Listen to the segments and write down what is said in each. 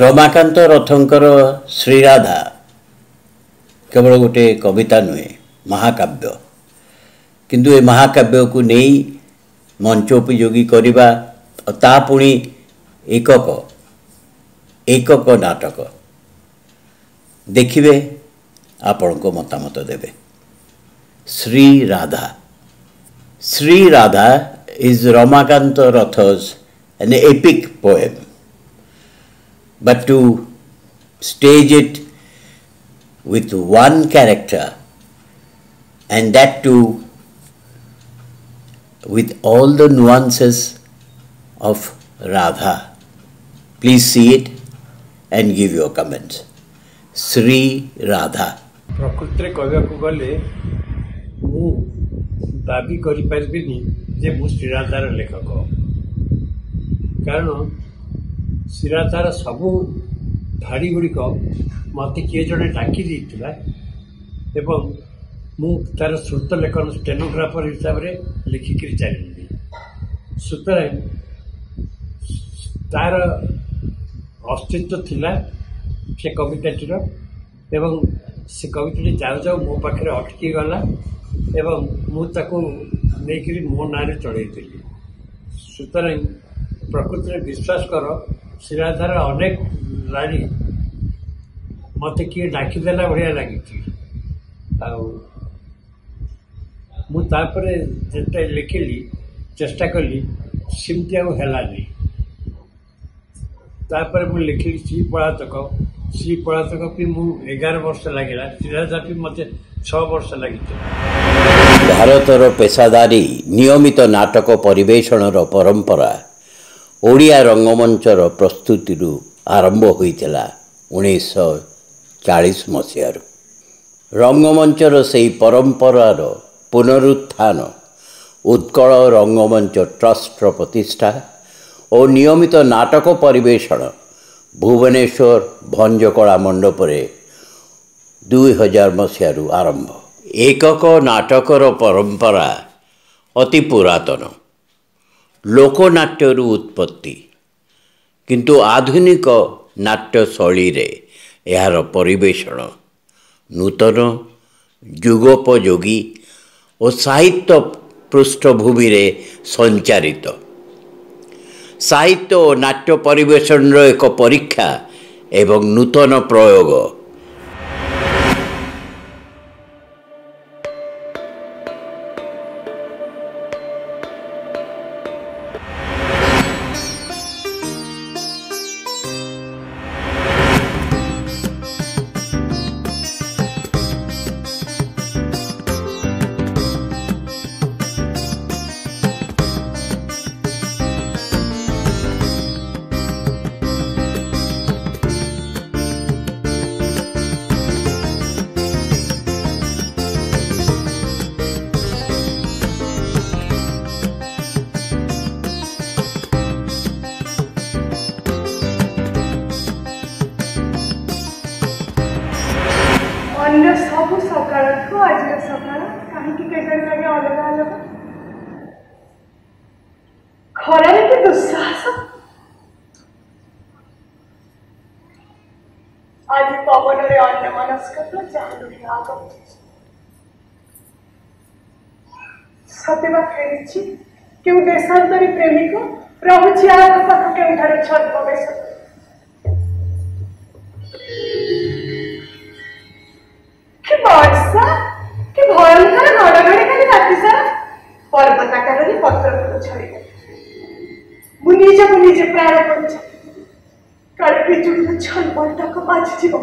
ରମାକାନ୍ତ ରଥଙ୍କର ଶ୍ରୀରାଧା କେବଳ ଗୋଟିଏ କବିତା ନୁହେଁ ମହାକାବ୍ୟ କିନ୍ତୁ ଏ ମହାକାବ୍ୟକୁ ନେଇ ମଞ୍ଚ ଉପଯୋଗୀ କରିବା ତା ପୁଣି ଏକକ ଏକକ ନାଟକ ଦେଖିବେ ଆପଣଙ୍କ ମତାମତ ଦେବେ Shri Radha Shri Radha is Ramakanta Rath's an epic poem but to stage it with one character and that too with all the nuances of Radha. Please see it and give your comments. Sri Radha. ପ୍ରକୃତରେ କହିବାକୁ ଗଲେ ମୁଁ ଦାବି କରିପାରିବିନି ଯେ ମୁଁ ଶ୍ରୀରାଧାର ଲେଖକ କାରଣ ତାର ସବୁ ଧାଡ଼ିଗୁଡ଼ିକ ମୋତେ କିଏ ଜଣେ ଡାକି ଦେଇଥିଲା ଏବଂ ମୁଁ ତାର ଶ୍ରୁତ ଲେଖନ ଷ୍ଟେନୋଗ୍ରାଫର ହିସାବରେ ଲେଖିକରି ଚାଲିଲି ସୁତରାଂ ତାର ଅସ୍ତିତ୍ୱ ଥିଲା ସେ କବିତାଟିର ଏବଂ ସେ କବିତାଟି ଯାଉ ଯାଉ ମୋ ପାଖରେ ଅଟକି ଗଲା ଏବଂ ମୁଁ ତାକୁ ନେଇକିରି ମୋ ନାଁରେ ଚଳେଇଥିଲି ସୁତରାଂ ପ୍ରକୃତିରେ ବିଶ୍ୱାସ କର ସିରାଧାର ଅନେକ ନାରୀ ମୋତେ କିଏ ଡାକିଦେଲା ଭଳିଆ ଲାଗିଛି ଆଉ ମୁଁ ତାପରେ ଯେତେ ଲେଖିଲି ଚେଷ୍ଟା କଲି ସେମିତି ଆଉ ହେଲାନି ତାପରେ ମୁଁ ଲେଖିଲି ଶ୍ରୀ ପଳାତକ ଶ୍ରୀ ପଳାତକ ବି ମୁଁ ଏଗାର ବର୍ଷ ଲାଗିଲା ଶ୍ରୀରାଧା ବି ମୋତେ ଛଅ ବର୍ଷ ଲାଗିଥିଲା ଭାରତର ପେସାଦାରୀ ନିୟମିତ ନାଟକ ପରିବେଷଣର ପରମ୍ପରା ଓଡ଼ିଆ ରଙ୍ଗମଞ୍ଚର ପ୍ରସ୍ତୁତିରୁ ଆରମ୍ଭ ହୋଇଥିଲା ଉଣେଇଶହ ଚାଳିଶ ମସିହାରୁ ରଙ୍ଗମଞ୍ଚର ସେହି ପରମ୍ପରାର ପୁନରୁତ୍ଥାନ ଉତ୍କଳ ରଙ୍ଗମଞ୍ଚ ଟ୍ରଷ୍ଟର ପ୍ରତିଷ୍ଠା ଓ ନିୟମିତ ନାଟକ ପରିବେଷଣ ଭୁବନେଶ୍ୱର ଭଞ୍ଜକଳା ମଣ୍ଡପରେ ଦୁଇହଜାର ମସିହାରୁ ଆରମ୍ଭ ଏକକ ନାଟକର ପରମ୍ପରା ଅତି ପୁରାତନ ଲୋକନାଟ୍ୟରୁ ଉତ୍ପତ୍ତି କିନ୍ତୁ ଆଧୁନିକ ନାଟ୍ୟ ଶୈଳୀରେ ଏହାର ପରିବେଷଣ ନୂତନ ଯୁଗୋପଯୋଗୀ ଓ ସାହିତ୍ୟ ପୃଷ୍ଠଭୂମିରେ ସଞ୍ଚାରିତ ସାହିତ୍ୟ ଓ ନାଟ୍ୟ ପରିବେଷଣର ଏକ ପରୀକ୍ଷା ଏବଂ ନୂତନ ପ୍ରୟୋଗ ଫେରିଛି କେଉଁ ଦେଶାନ୍ତରୀ ପ୍ରେମିକ ରହୁଛି ଆଗ ପାଖ କେଉଁଠାରେ ଛଦ୍ମବେଶ କି ବର୍ଷା କି ଭୟଙ୍କର ଘଡ଼ଘଡ଼ି ଖାଲି ରାତି ସାରା ପର୍ବତାକାରରେ ପତ୍ରକୁ ଛଡ଼ିଗଲା ମୁଁ ନିଜକୁ ନିଜେ ପ୍ରାଣ କରୁଛି କାଳେ ବିଜୁଳିର ଛଲବଣ୍ଟାକୁ ବାଜିଯିବ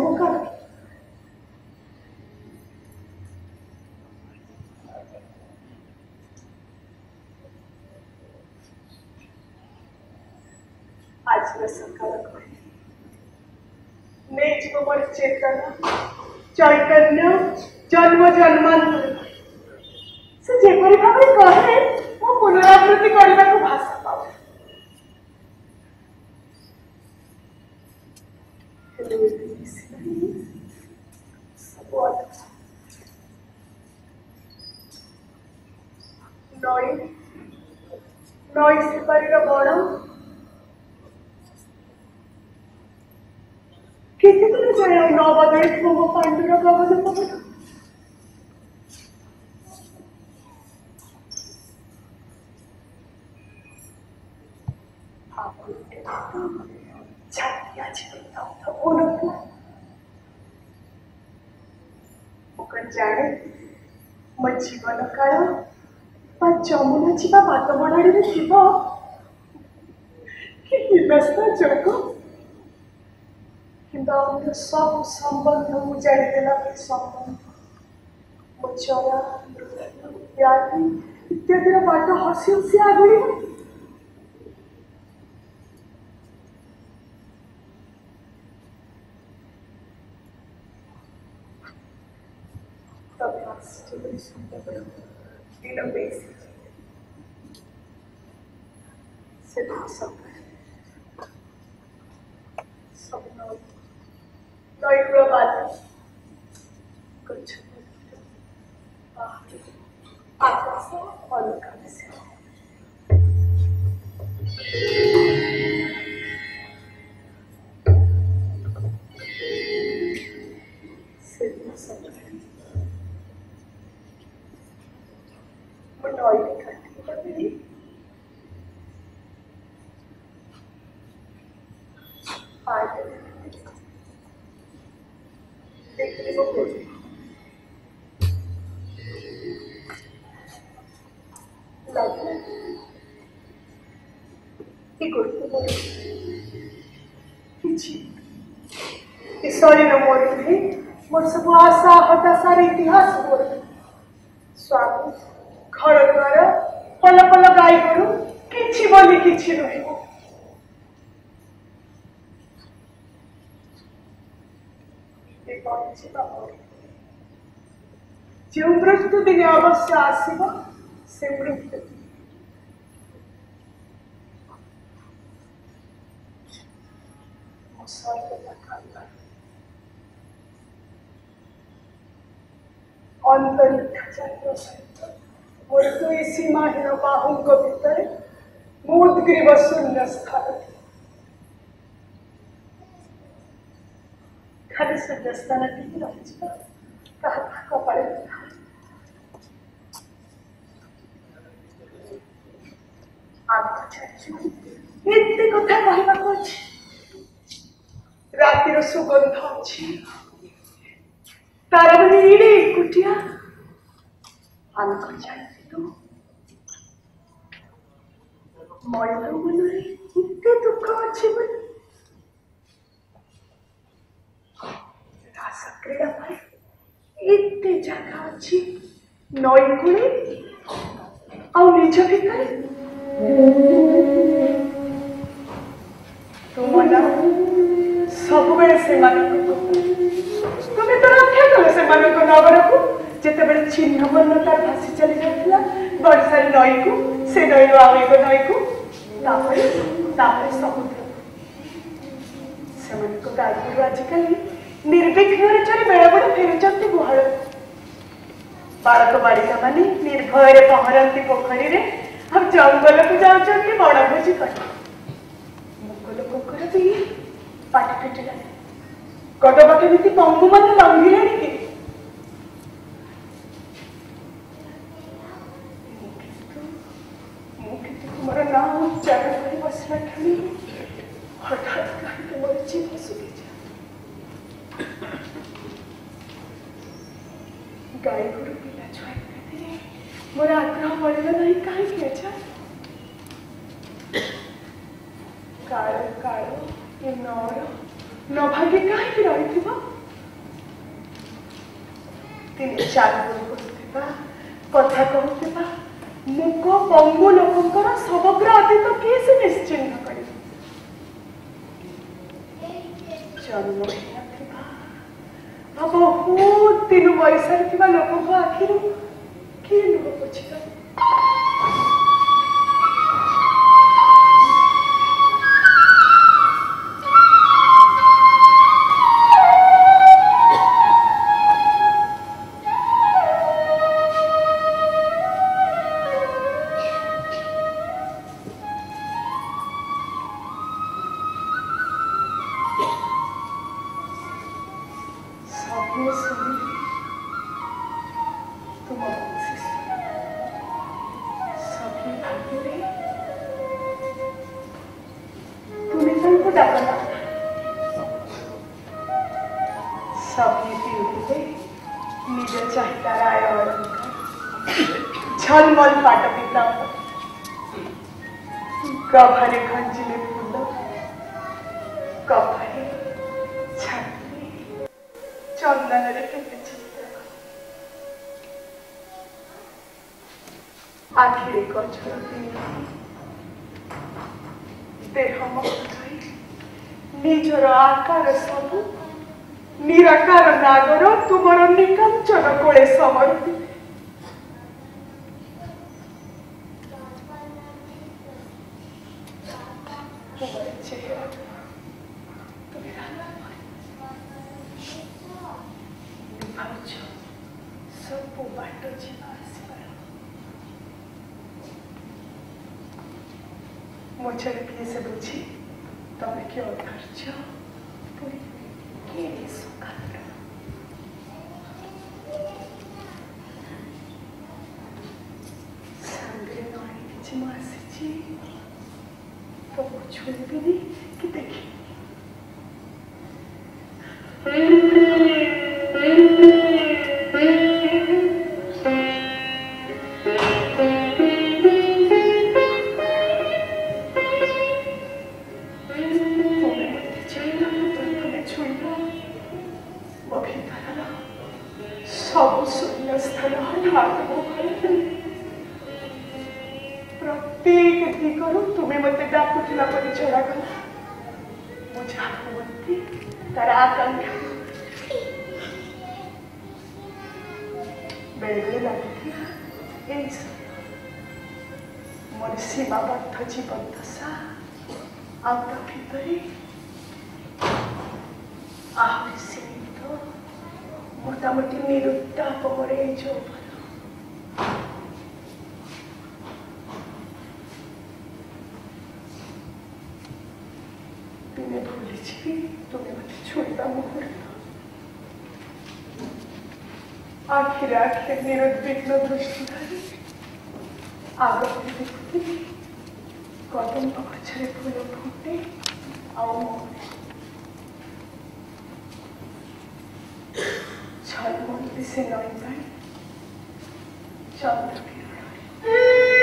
एक बार चेक करना चैतन्य जन्म जन्मांतर सब संबंध मुझे संबंध मो इत्यादि बाट तो हसी हसी आगे कीजिए ईश्वरीनो मोरले मोर सब आशा हताशार इतिहास मोरले स्वामी घर द्वार पल पल गाई गोरु किछि बोली किछि रहिबो যে মৃত্যু দিনে অবশ্য আসিব সে बस से व्यवस्था खाली से व्यवस्था न दी रह कहा पड़े ଏତେ କଥା କହିବାକୁ ଅଛି ରାତିର ସୁଗନ୍ଧ ଅଛି ତାର ଏକୁଟିଆ ଆମେ କହିଛେ মল্লগুলোর একটু দুঃখ আছে বলে রাসাক্রীড়ায় একটু জায়গা আছে নয়গুলি ଆଉ ନିଜ ଭିତରେ ତୁମ ସବୁବେଳେ ସେମାନଙ୍କୁ ତୁମେ ତ ରକ୍ଷା କଲ ସେମାନଙ୍କ ନଗରକୁ ଯେତେବେଳେ ଛିନ୍ନ ଭାସି ଚାଲି ଯାଉଥିଲା ବର୍ଷାରେ ନଈକୁ ସେ ନଈରୁ ଆଉ ଏକ ନଈକୁ তারপরে তারপরে সমুদ্র ସେମାନଙ୍କ ଗାଈଗୋରୁ ଆଜିକାଲି ନିର୍ବିଘ୍ନରେ ଚଳି ବେଳେବେଳେ ଫେରୁଛନ୍ତି ଗୁହାଳକୁ ବାଳକ ବାଳିକାମାନେ ନିର୍ଭୟରେ ପହଁରନ୍ତି ପୋଖରୀରେ ଆଉ ଜଙ୍ଗଲକୁ ଯାଉଛନ୍ତି ବଣଭୋଜି କରି ମୁଗ ଲୋକଙ୍କର ବି ପାଟି ଫିଟିଲାଣି କଟକ କେମିତି ପଙ୍ଗୁ ମାନେ ଲଙ୍ଘିଲେଣି କି down terribly was her dream. और घर घर के मर्जी सुखी ગાય ગુરુ પેલા છો એમ કરીને મારા આગ્રહ મળેલો નહીં કાંઈ કે છે કાળો કાળો એ નવરો નભાગે કાંઈક ରହିଥିବ তিনি চার গুণ করুথিবা কথা কহুথিবা ମୁକ ପଙ୍ଗୁ ଲୋକଙ୍କର ସମଗ୍ର ଅତୀତ କିଏ ସେ ନିଶ୍ଚିନ୍ତ କରିବ ବହୁତ ଦିନ ବୟସରେ ଥିବା ଲୋକଙ୍କ ଆଖିରୁ କିଏ ଲୁହ ପୋଛିବ ଆଖିରେ କରିଛନ୍ତି ଦେହ ନିଜର ଆକାର ସବୁ ନିରାକାର ନାଗର ତୁମର ନିକାଞ୍ଚନ କୋଳେ ସମର୍ପିତ એ મોરસી બાબા થજી બંધસા આવતા ભીતરી આવશે તો মোটামুটি নিরুত্তাপ করে চোখ তুমি ভুলেছি তুমি আমাকে ছুটবা মুহূর্ত আখের আখে নিরুদ্বিগ্ন দৃষ্টিধারী আগতে দেখতে কদম বছরে ফুলে ফুটে আওমনে ঝলমল দিছে নয় ভাই চন্দ্রকিরণ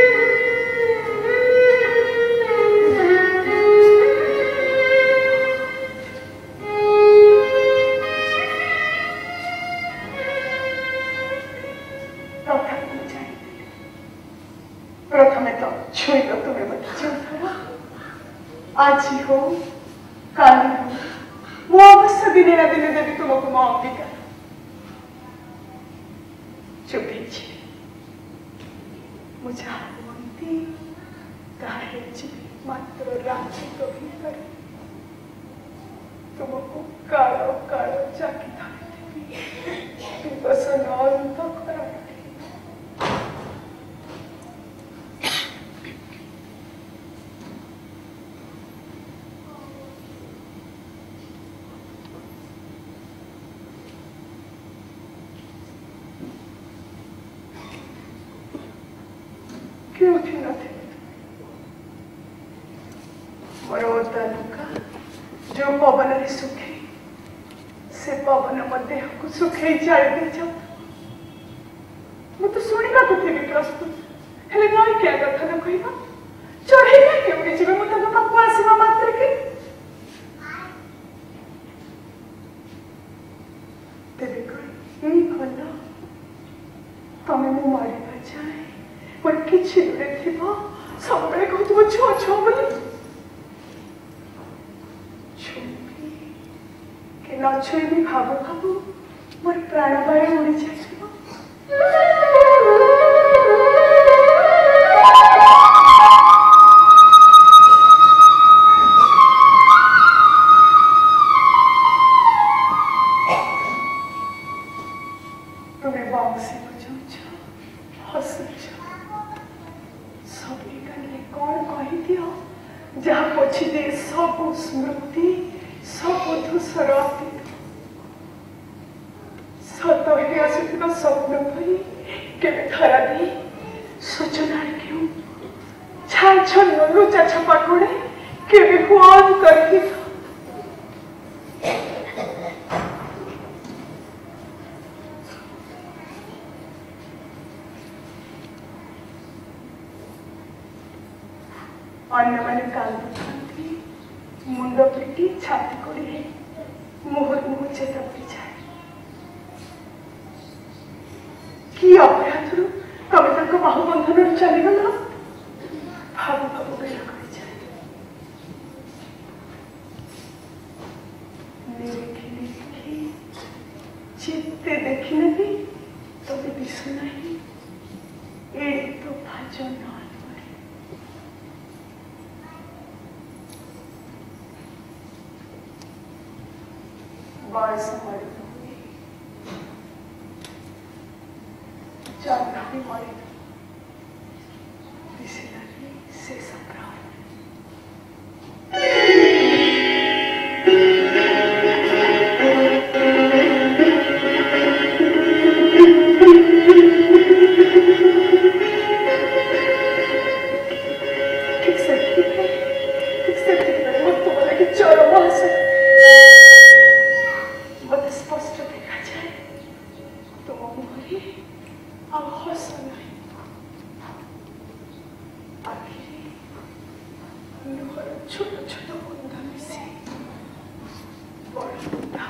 मुझे न जो पवन सुखे से पवन मध्य सुखे जाए जाओ છો નવરું ચાછા પાટોડે કેવી ફોન કરી 졸려 졸려 본다면서 뭘 본다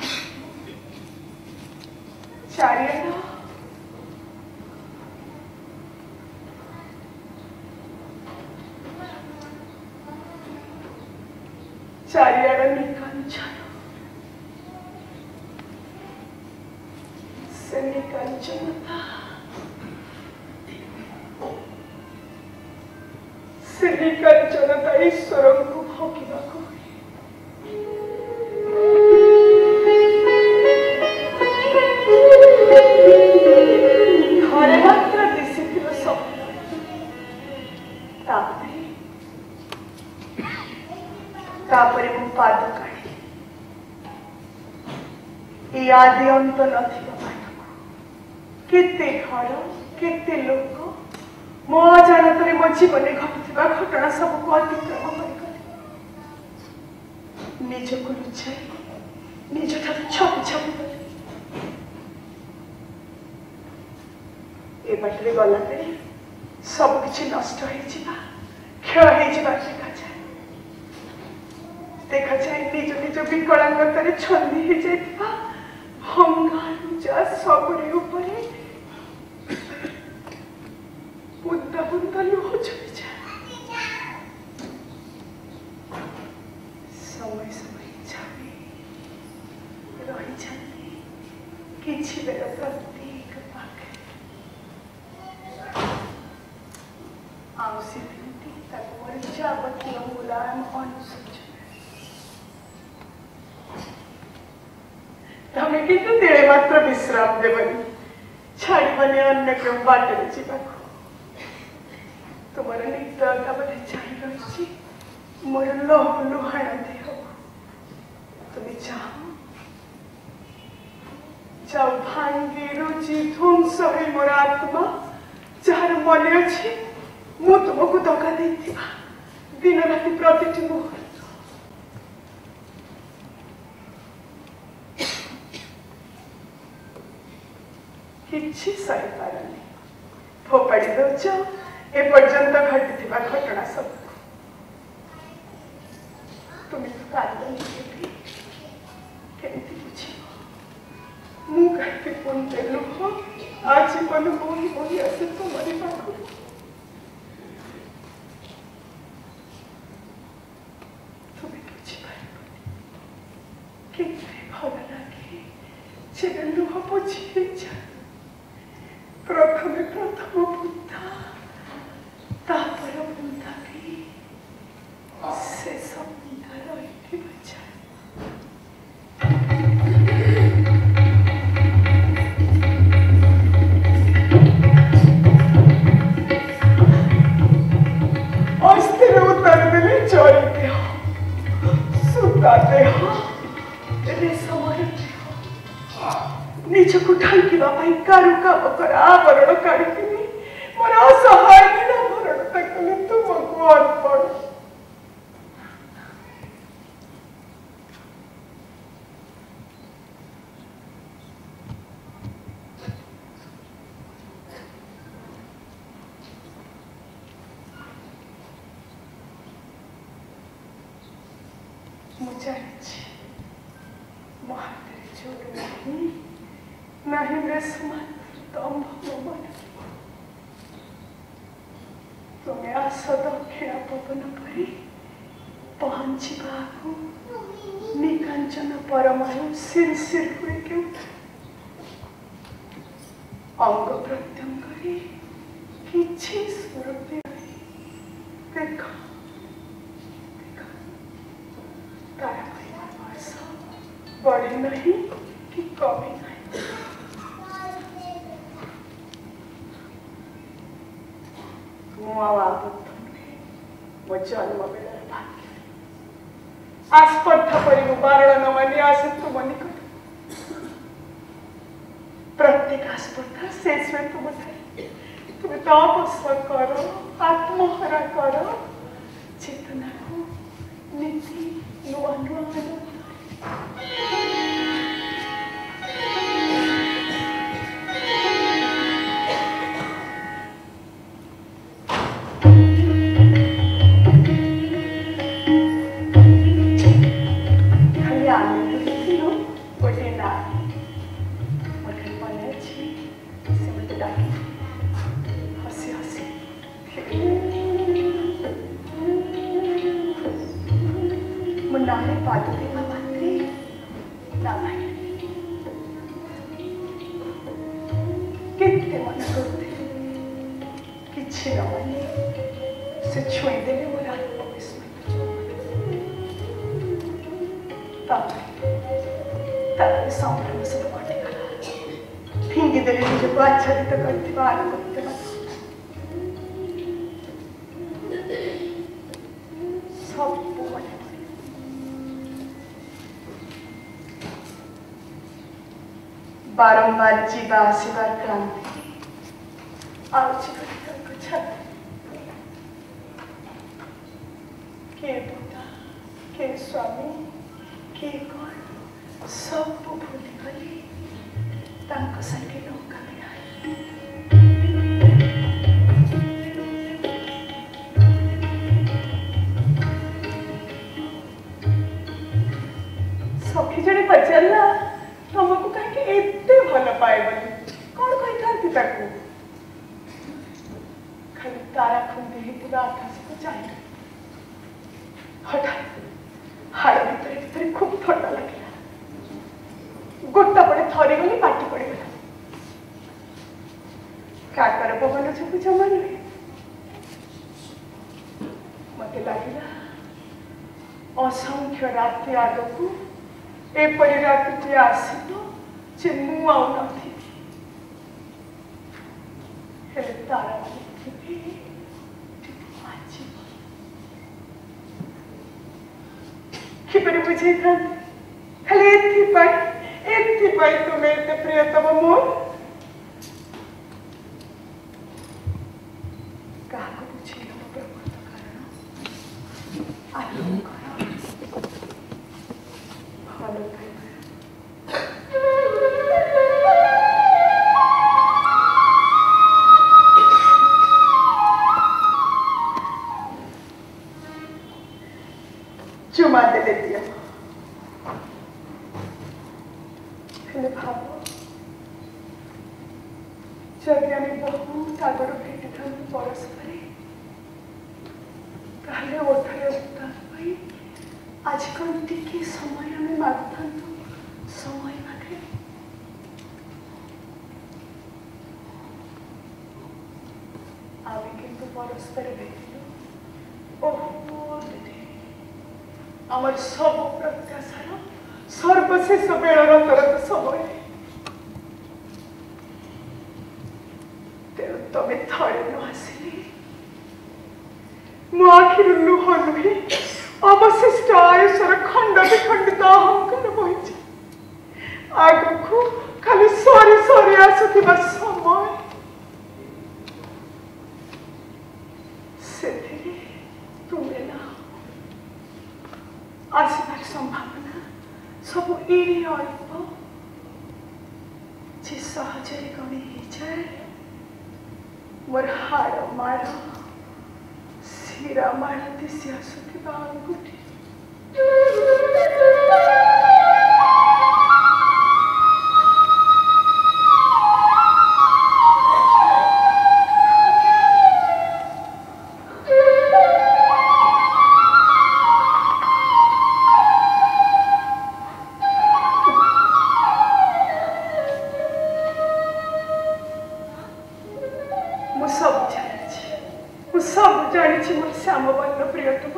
समय समय जावे ରହିଛନ୍ତି କିଛି ବେଳ ପ୍ରତ୍ୟେକ ପାଖରେ ଆଉ ସେମିତି ତାକୁ ମୋର ଯାବତୀୟ ମୂଲ୍ୟାୟନ ଅନୁସୂଚନା ତମେ କିନ୍ତୁ ଦେଳେ ମାତ୍ର ବିଶ୍ରାମ ଦେବନି ଛାଡ଼ିବନି ଅନ୍ୟ କେଉଁ ବାଟରେ ଯିବାକୁ ତୁମର ନିଦ୍ରତା ବୋଧେ ଛାଡ଼ି ରହିଛି ମୋର ଲହୁ ଲୁହାଣ ଭାଙ୍ଗି ରୁଚି ଧ୍ୱଂସ ହେଇ ମୋର ଆତ୍ମା ଯାହାର ମନେ ଅଛି ମୁଁ ତୁମକୁ ଧୋକା ଦେଇଥିବା ଦିନ ରାତି ପ୍ରତିଟି ମୁହୂର୍ତ୍ତ କିଛି ସହିପାରୁନି ଫୋପାଡ଼ି ଦେଉଛ ଏ ପର୍ଯ୍ୟନ୍ତ ଘଟିଥିବା ଘଟଣା ସବୁ ప్రభు నీకు ప్రత్యేక ఆశపడతాను తాపస్వ కర ఆత్మహర కర చేతనకు నీ నువ్వు అను like वारंवारची बा शिकार क्रांती आवश्यक के बुद्धा के स्वामी के कौन सब भूली गली तांको संगे नौका मिलाई ପାଇବନି କ'ଣ କହିଥାନ୍ତି ତାକୁ ଖାଲି ତାରା ଖୁନ୍ଦି ହେଇଥିବା ଆକାଶକୁ ଚାହିଁଲେ ହଠାତ୍ ହାଡ଼ ଭିତରେ ଭିତରେ ଖୁବ୍ ଥଣ୍ଡା ଲାଗିଲା ଗୋଟାପଟେ ଥରିଗଲି ପାଟି ପଡ଼ିଗଲା କାକର ପବନ ଛୁପି ଜମା ନୁହେଁ ମତେ ଲାଗିଲା ଅସଂଖ୍ୟ ରାତି ଆଗକୁ ଏପରି ରାତିଟିଏ ଆସି move out To be, to তারা অনেক থেকে কি করে বুঝে থাকবে ভাবো যদি আমি বহু তারপর ভেঙেতাম পরস্পরে তাহলে ওঠায় উত্তার হয়ে আজকাল টিকে সময় আমি মারতাম সময় মানে আমি কিন্তু পরস্পরে ভেঙেল বহু আমার সব প্রত্যাশা ସର୍ବଶେଷ ବେଳର ତରତ ସମୟ ତେଣୁ ତମେ ଥରେ ନ ଆସିଲେ ମୋ ଆଖିରୁ ଲୁହ ନୁହେଁ ଅବଶିଷ୍ଟ ଆୟୁଷର ଖଣ୍ଡ ବିଖଣ୍ଡିତ ଅହଙ୍କାର ବହିଛି ଆଗକୁ ଖାଲି ସରି ସରି ଆସୁଥିବା ମୁଁ ସବୁ ଜାଣିଛି ମୁଁ ସବୁ ଜାଣିଛି ମୋର ଶ୍ୟାମବର୍ଣ୍ଣ ପ୍ରିୟତମ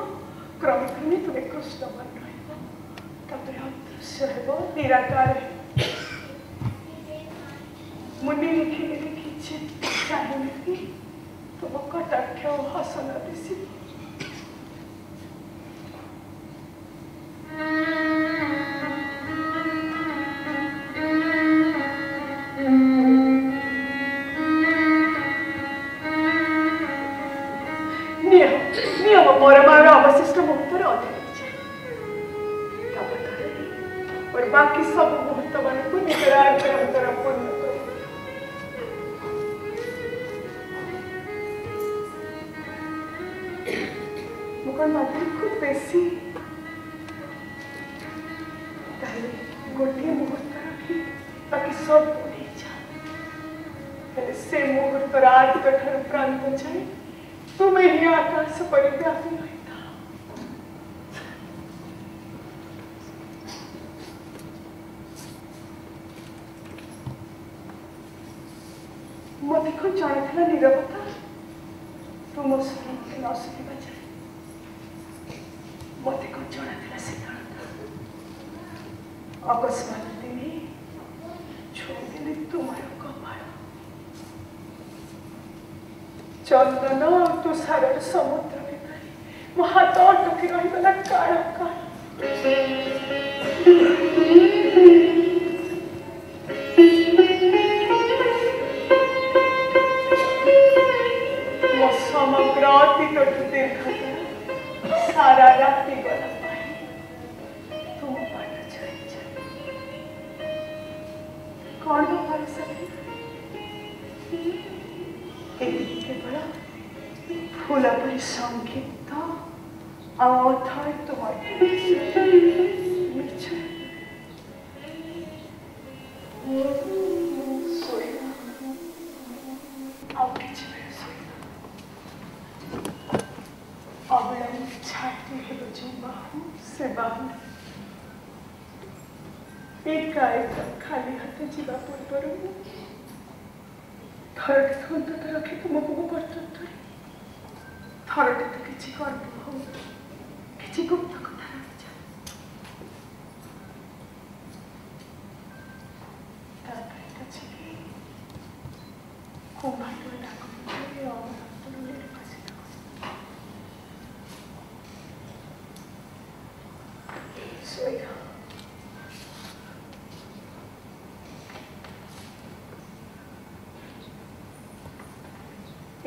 କ୍ରମେ କ୍ରମେ ତୁମେ କୃଷ୍ଣବର୍ଣ୍ଣ ହେବ ତାପରେ ଅଦୃଶ୍ୟ ହେବ ନିରାକାର ହେବ ମୁଁ ନିରିଖି ନିରିଖିଛି ଚାହିଁବି ତୁମ କଟାକ୍ଷ ହସନ ଦିଶିବ ଚନ୍ଦନ ଆଉ ତୁଷାରର ସମୁଦ୍ର ଭିତରେ ମୋ ହାତ ଅଟକି ରହିଗଲା କାଳ କାଳ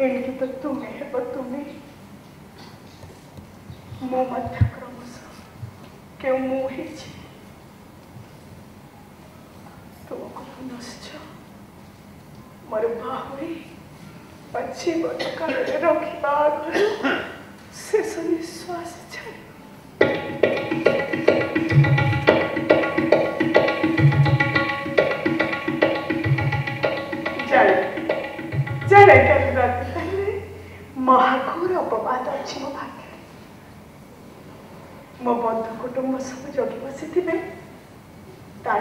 एक तो तुम है और तुम्हें मुंह मत ढकड़ो que eu morri pelo comunismo. મારું ભાવી પછી બધું કરે રોકી બાગ શેષની સ્વાસ્થ્ય कुटुंब सब जगी बसी पटे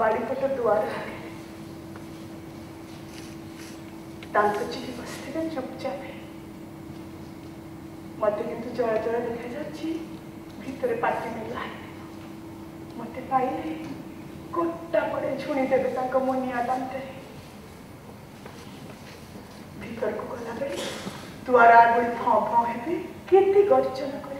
बाड़ी पट दुआर लगे बस चुपचाप मत कि जया जया देखा जातर पार्टी में लाइन मत पाइले गोटा पड़े छुणी देवे मुनिया दात भर को गला दुआर आगे फं फे गर्जन कर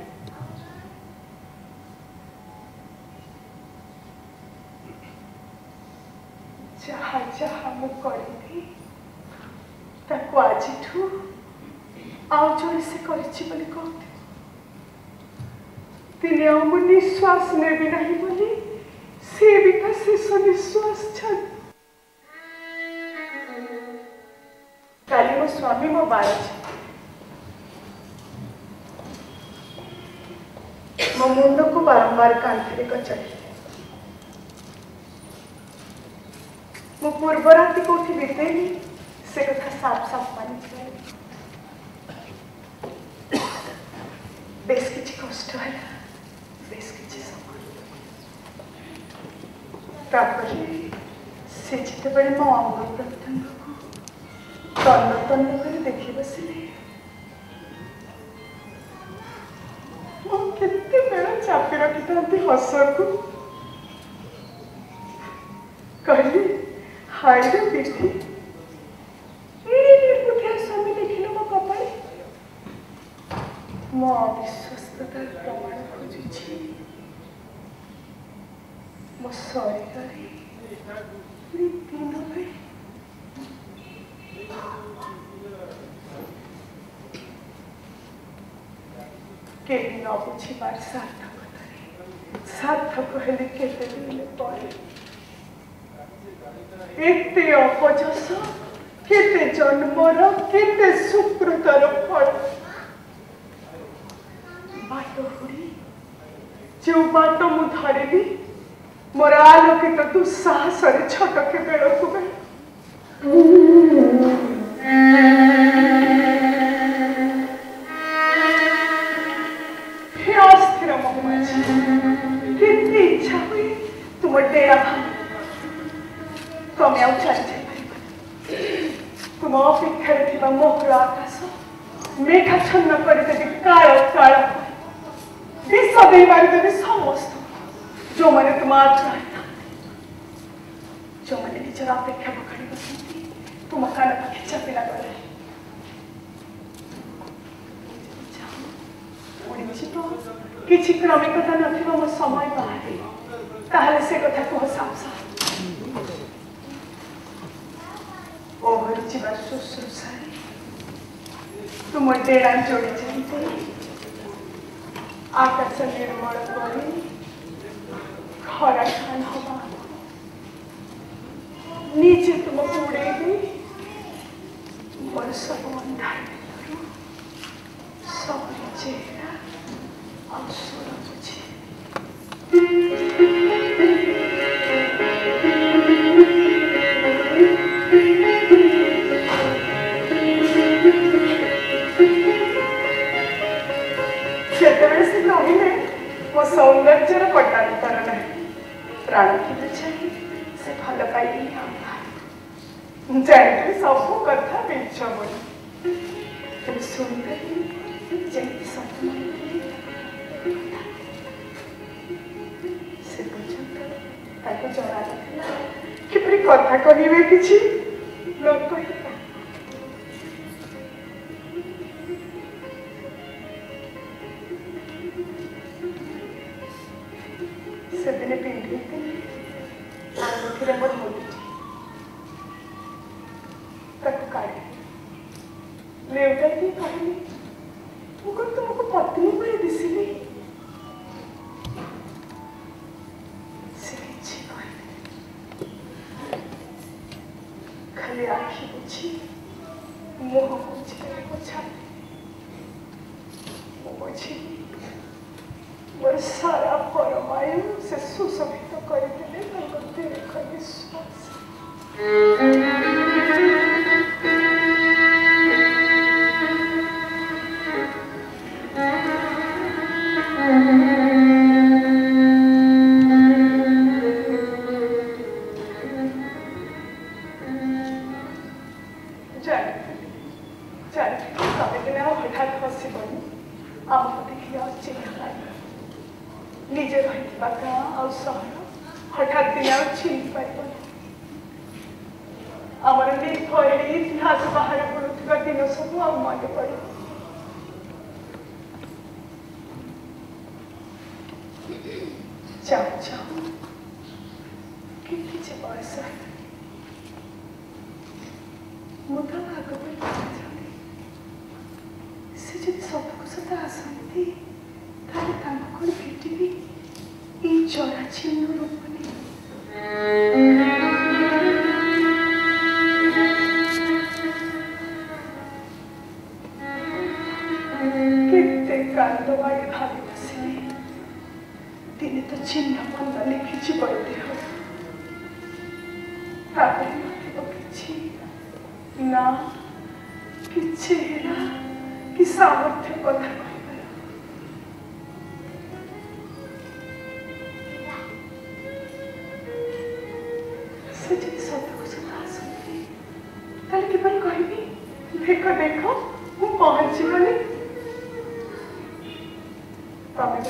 आज तिनी आम निश्वास नेबी नहीं से भी तो शेष निश्वास काली मो स्वामी मो बार मो मुंड को बारंबार कांति कचाड़ी मो पूर्व राति कौटी बीतेली से कथा साफ साफ मानी Beskici kościoła, beskici samochodu. তারপরে সে যেতবে মো অঙ্গ প্রত্যঙ্গকে তন্ন তন্ন করে দেখি বসিলে মো কেতে বেড়া চাপি রাখিথাନ୍ତି হসକୁ କହିଲି হাইরে পিঠি ಕೇಳಿ ನಾವು ಬುದ್ಧಿ ಮಾಡಿ ಸಾರ್ಥಕತಾರೆ ಸಾರ್ಥಕ ಹೇಳಿಕೆ ಪಡೆ ଏତେ ଅପଯଶ କେତେ ଜନ୍ମର କେତେ ସୁକୃତର ଫଳ ବାଟ ହୁଡ଼ି ଯେଉଁ ବାଟ ମୁଁ ଧରିବି ମୋର ଆଲୋକିତ ଦୁଃସାହସରେ ଛଟକେ ବେଳକୁ ବେଳେ Chegando esse nome, né? Com só um grande tiro cortado. Ecco, arrivederci.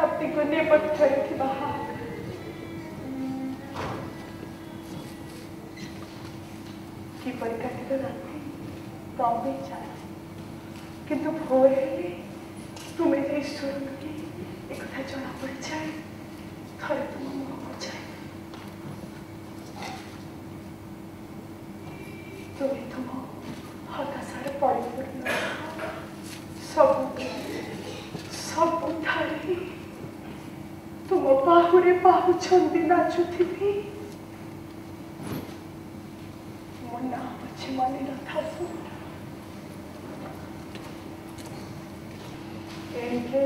Tapi ku ni percaya tiba hak. की परीक्षा की तो रात बॉम्बे जाना किंतु भोर है छंदी नाचु थी मुन्ना अच्छी मानी न था सो एंड्रे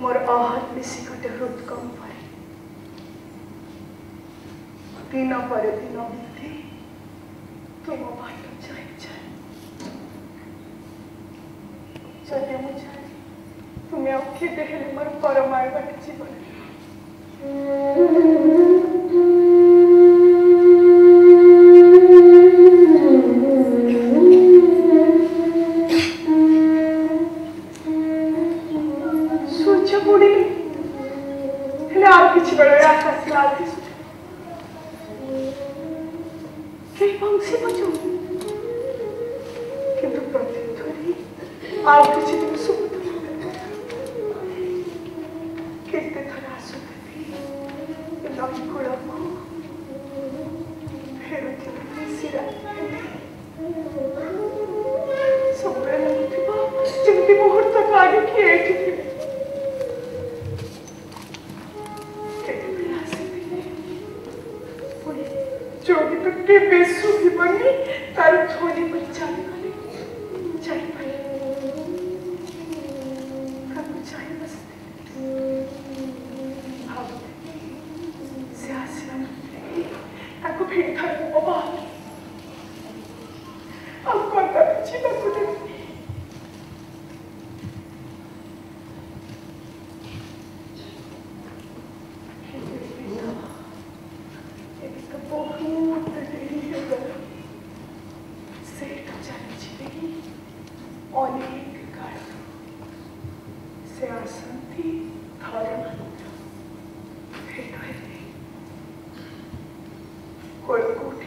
मोर आहत मिसी कटे रुद कम परे दिन परे दिन बीते तुम बाट जाए जाए चले मुझे तुम्हें अब के देहले मर परमाय बट जीवन Música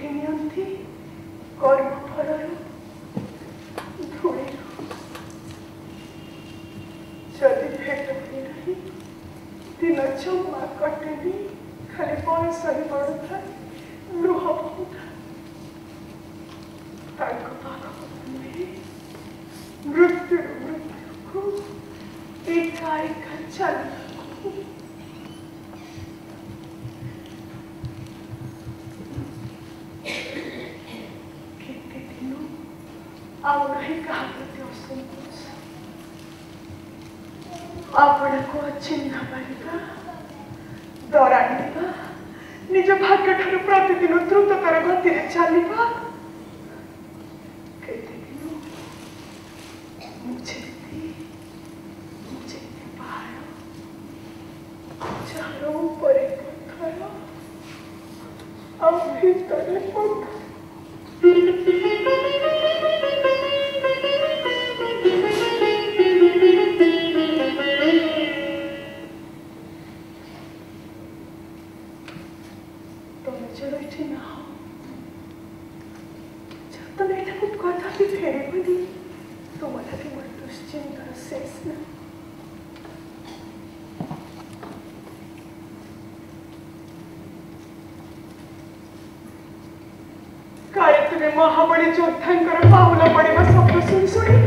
opinión ti, corpo ରେ ମହାବଳୀ ଯୋଦ୍ଧାଙ୍କର ପାଉଲ ପଡ଼ିବା ଶବ୍ଦ ଶୁଣି ଶୁଣି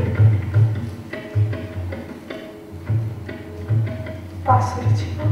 ପାଶରେ ଯିବ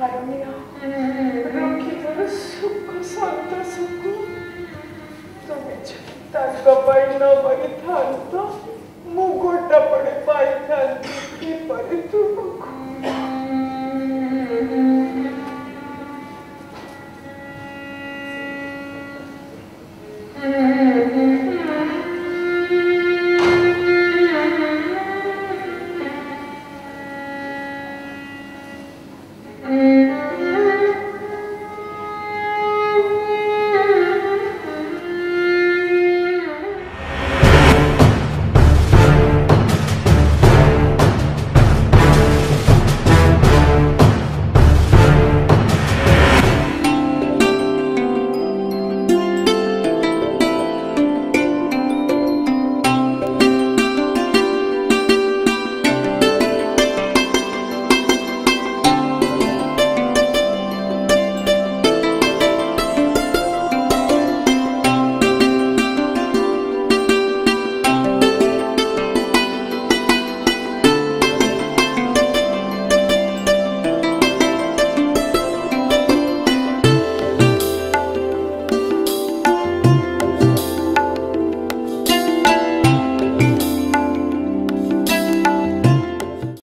हारमोनिया रूम की तरह सबको सांता सबको ताका बायना बरी थांता मुगोटा